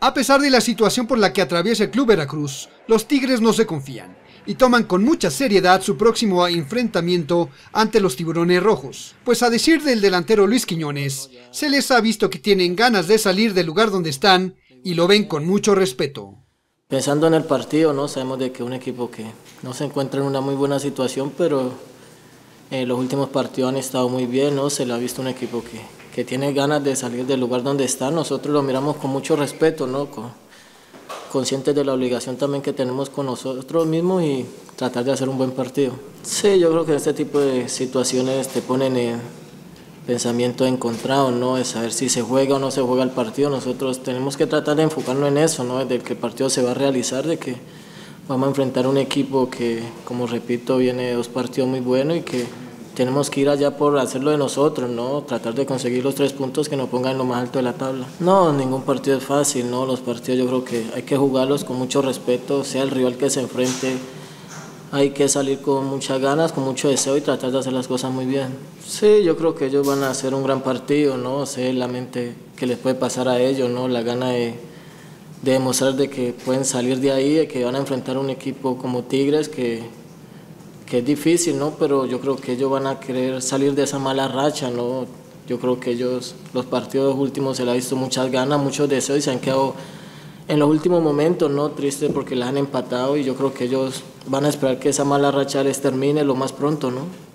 A pesar de la situación por la que atraviesa el Club Veracruz, los Tigres no se confían y toman con mucha seriedad su próximo enfrentamiento ante los tiburones rojos. Pues a decir del delantero Luis Quiñones, se les ha visto que tienen ganas de salir del lugar donde están y lo ven con mucho respeto. Pensando en el partido, ¿no? sabemos de que un equipo que no se encuentra en una muy buena situación, pero en los últimos partidos han estado muy bien, ¿no? se le ha visto un equipo que, que tiene ganas de salir del lugar donde está, nosotros lo miramos con mucho respeto, ¿no? conscientes de la obligación también que tenemos con nosotros mismos y tratar de hacer un buen partido. Sí, yo creo que este tipo de situaciones te ponen en pensamiento encontrado, ¿no? De saber si se juega o no se juega el partido. Nosotros tenemos que tratar de enfocarnos en eso, ¿no? De que el partido se va a realizar, de que vamos a enfrentar un equipo que, como repito, viene de dos partidos muy buenos y que tenemos que ir allá por hacerlo de nosotros, ¿no? Tratar de conseguir los tres puntos que nos pongan en lo más alto de la tabla. No, ningún partido es fácil, ¿no? Los partidos yo creo que hay que jugarlos con mucho respeto, sea el rival que se enfrente. Hay que salir con muchas ganas, con mucho deseo y tratar de hacer las cosas muy bien. Sí, yo creo que ellos van a hacer un gran partido, ¿no? Sé la mente que les puede pasar a ellos, ¿no? La gana de, de demostrar de que pueden salir de ahí, de que van a enfrentar un equipo como Tigres que que es difícil, ¿no? Pero yo creo que ellos van a querer salir de esa mala racha, ¿no? Yo creo que ellos, los partidos últimos se les ha visto muchas ganas, muchos deseos y se han quedado en los últimos momentos, ¿no? Triste porque les han empatado y yo creo que ellos van a esperar que esa mala racha les termine lo más pronto, ¿no?